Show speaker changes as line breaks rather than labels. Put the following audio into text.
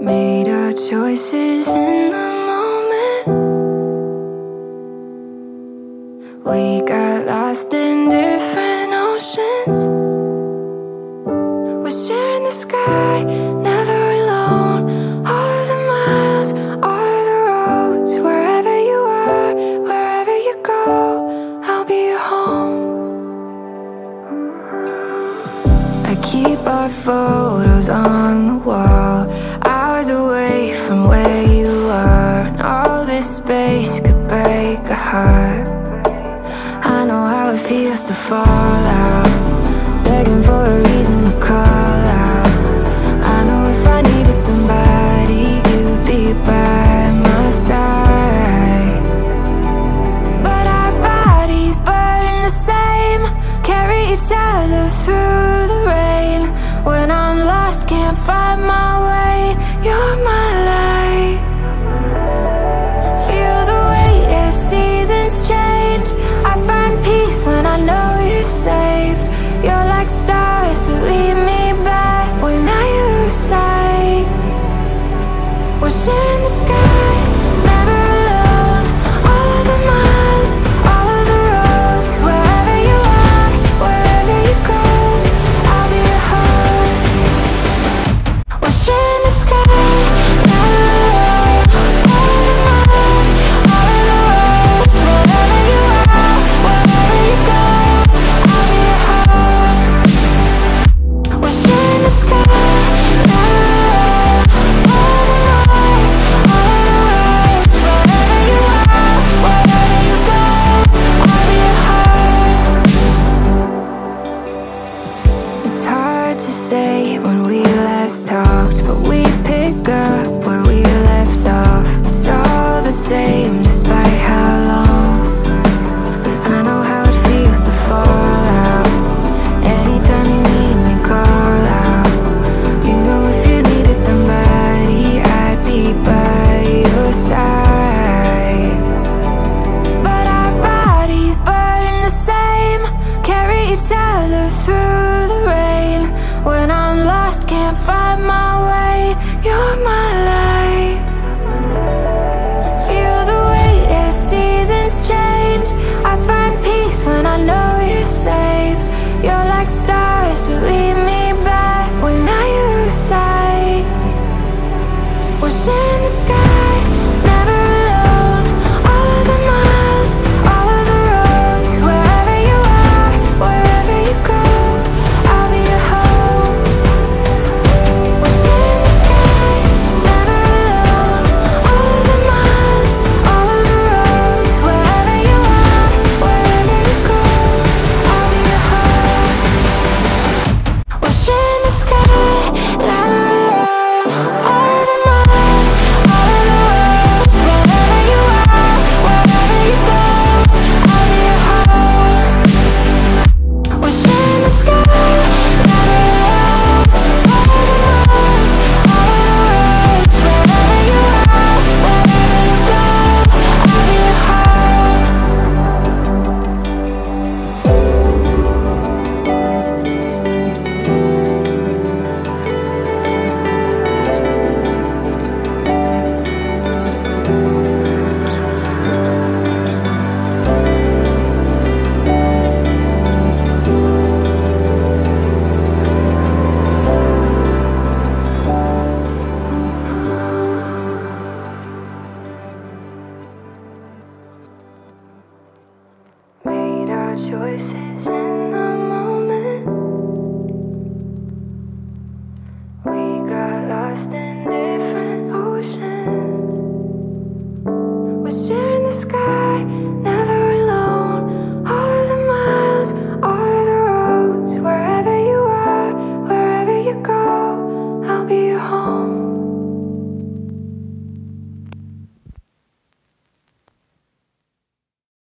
Made our choices in the moment. We got lost in different oceans. We're sharing the sky, never alone. All of the miles, all of the roads Wherever you are, wherever you go I'll be your home. I keep our photos on the wall. this space could break a heart. I know how it feels to fall out. Begging for a reason to call out. I know if I needed somebody You'd be by my side. But our bodies burn the same. Carry each other through the rain. When I'm lost, can't find my way.